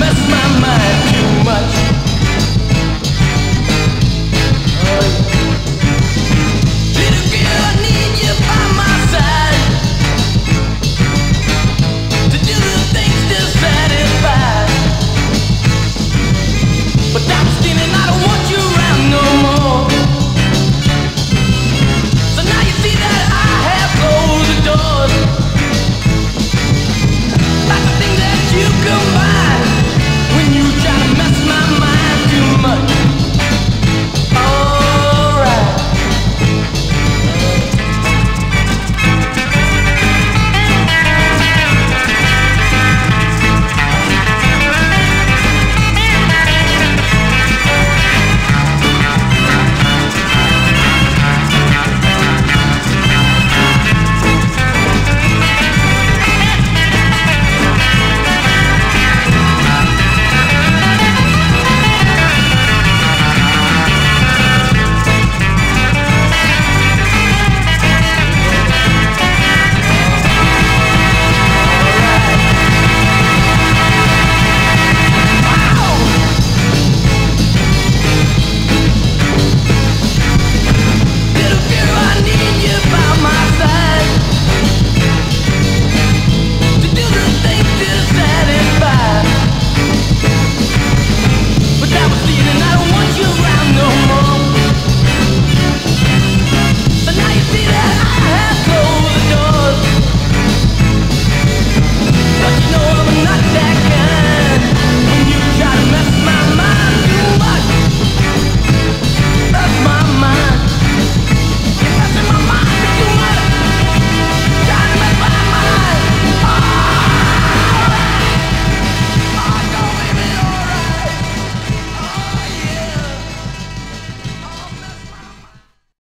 mess my mind.